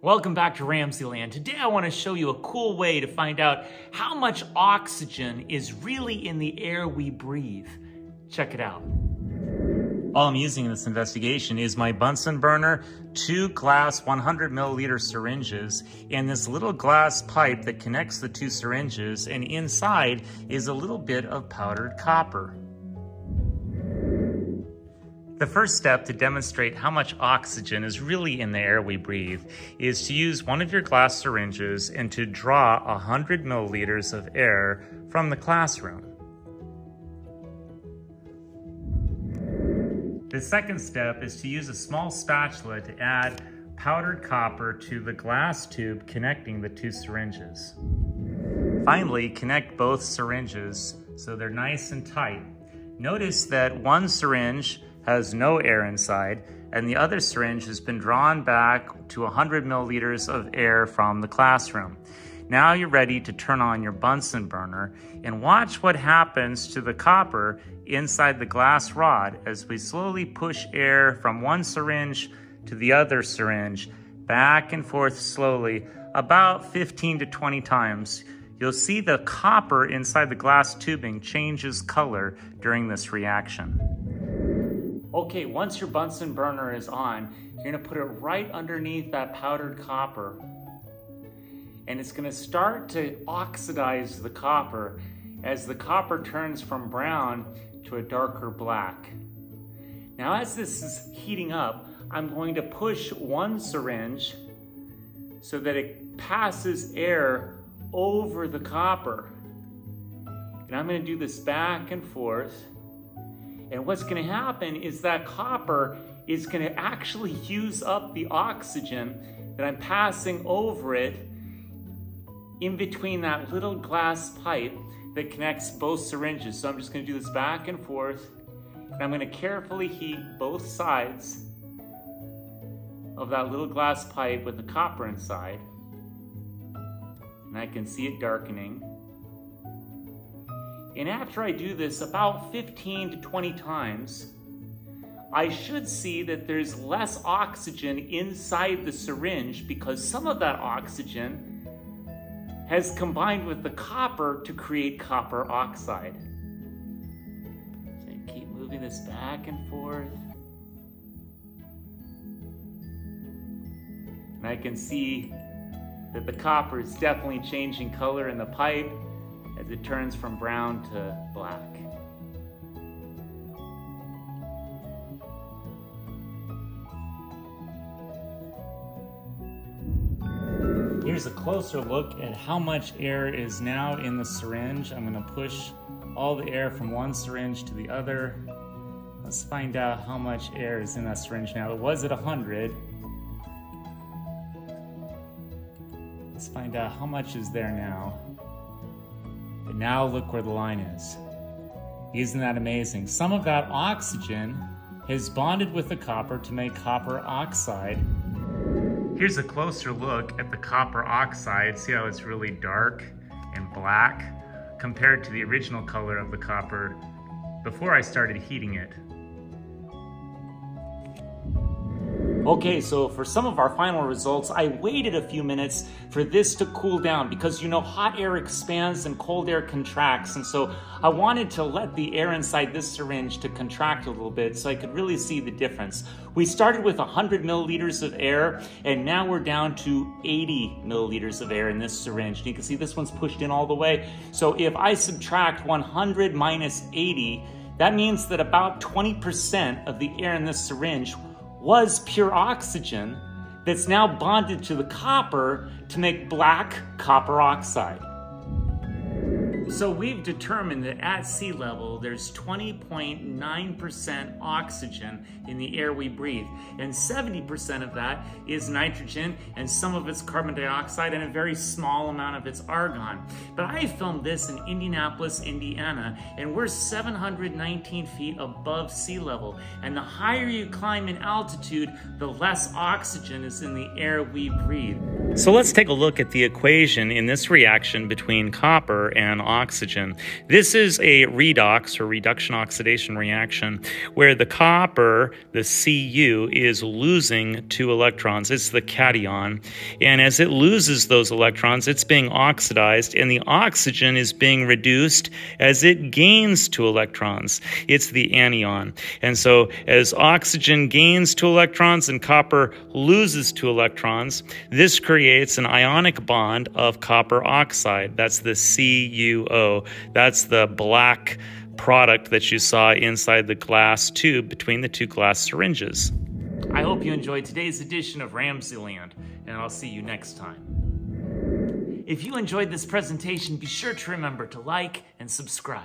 Welcome back to RamZland. Today I want to show you a cool way to find out how much oxygen is really in the air we breathe. Check it out. All I'm using in this investigation is my Bunsen burner, two glass 100 milliliter syringes, and this little glass pipe that connects the two syringes, and inside is a little bit of powdered copper. The first step to demonstrate how much oxygen is really in the air we breathe is to use one of your glass syringes and to draw 100 milliliters of air from the classroom. The second step is to use a small spatula to add powdered copper to the glass tube connecting the two syringes. Finally, connect both syringes so they're nice and tight. Notice that one syringe has no air inside and the other syringe has been drawn back to 100 milliliters of air from the classroom. Now you're ready to turn on your Bunsen burner and watch what happens to the copper inside the glass rod as we slowly push air from one syringe to the other syringe, back and forth slowly, about 15 to 20 times. You'll see the copper inside the glass tubing changes color during this reaction. Okay, once your Bunsen burner is on, you're gonna put it right underneath that powdered copper and it's gonna start to oxidize the copper as the copper turns from brown to a darker black. Now as this is heating up, I'm going to push one syringe so that it passes air over the copper. And I'm gonna do this back and forth. And what's gonna happen is that copper is gonna actually use up the oxygen that I'm passing over it in between that little glass pipe that connects both syringes. So I'm just gonna do this back and forth, and I'm gonna carefully heat both sides of that little glass pipe with the copper inside. And I can see it darkening. And after I do this about 15 to 20 times, I should see that there's less oxygen inside the syringe because some of that oxygen has combined with the copper to create copper oxide. So keep moving this back and forth. And I can see that the copper is definitely changing color in the pipe as it turns from brown to black. Here's a closer look at how much air is now in the syringe. I'm gonna push all the air from one syringe to the other. Let's find out how much air is in that syringe now. It was at 100. Let's find out how much is there now. Now look where the line is. Isn't that amazing? Some of that oxygen has bonded with the copper to make copper oxide Here's a closer look at the copper oxide. See how it's really dark and black compared to the original color of the copper before I started heating it. Okay, so for some of our final results, I waited a few minutes for this to cool down because you know hot air expands and cold air contracts. And so I wanted to let the air inside this syringe to contract a little bit so I could really see the difference. We started with 100 milliliters of air and now we're down to 80 milliliters of air in this syringe. And you can see this one's pushed in all the way. So if I subtract 100 minus 80, that means that about 20% of the air in this syringe was pure oxygen that's now bonded to the copper to make black copper oxide. So we've determined that at sea level, there's 20.9% oxygen in the air we breathe. And 70% of that is nitrogen and some of it's carbon dioxide and a very small amount of it's argon. But I filmed this in Indianapolis, Indiana, and we're 719 feet above sea level. And the higher you climb in altitude, the less oxygen is in the air we breathe. So let's take a look at the equation in this reaction between copper and oxygen oxygen. This is a redox or reduction oxidation reaction where the copper, the Cu, is losing two electrons. It's the cation. And as it loses those electrons, it's being oxidized, and the oxygen is being reduced as it gains two electrons. It's the anion. And so as oxygen gains two electrons and copper loses two electrons, this creates an ionic bond of copper oxide. That's the CuO. That's the black product that you saw inside the glass tube between the two glass syringes. I hope you enjoyed today's edition of RamZland, and I'll see you next time. If you enjoyed this presentation, be sure to remember to like and subscribe.